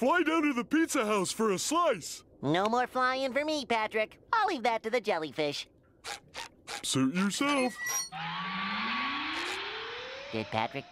Fly down to the pizza house for a slice. No more flying for me, Patrick. I'll leave that to the jellyfish. Suit yourself. Did Patrick